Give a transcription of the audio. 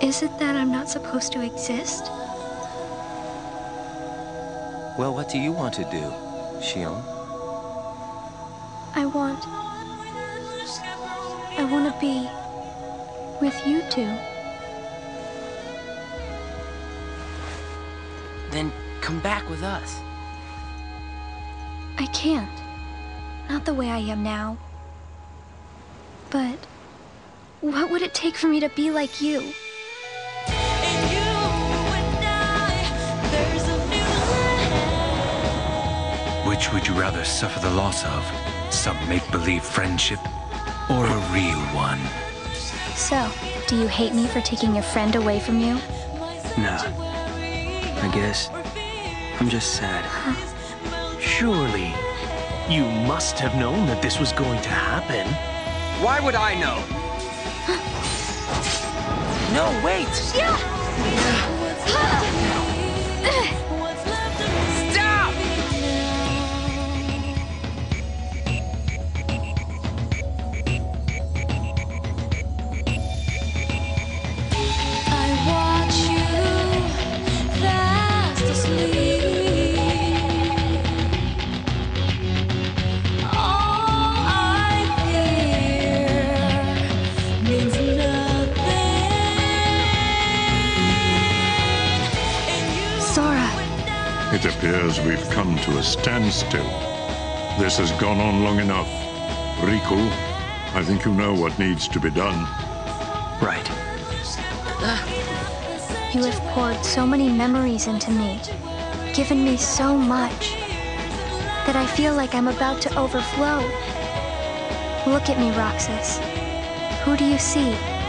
Is it that I'm not supposed to exist? Well, what do you want to do, Xion? I want. I want to be with you two. Then come back with us. I can't. Not the way I am now. But what would it take for me to be like you? Which would you rather suffer the loss of? Some make-believe friendship or a real one? So, do you hate me for taking your friend away from you? Nah. I guess I'm just sad. Surely, you must have known that this was going to happen. Why would I know? no, wait! Yeah! Stop! It appears we've come to a standstill. This has gone on long enough. Riku, I think you know what needs to be done. Right. Ah. you have poured so many memories into me, given me so much, that I feel like I'm about to overflow. Look at me, Roxas. Who do you see?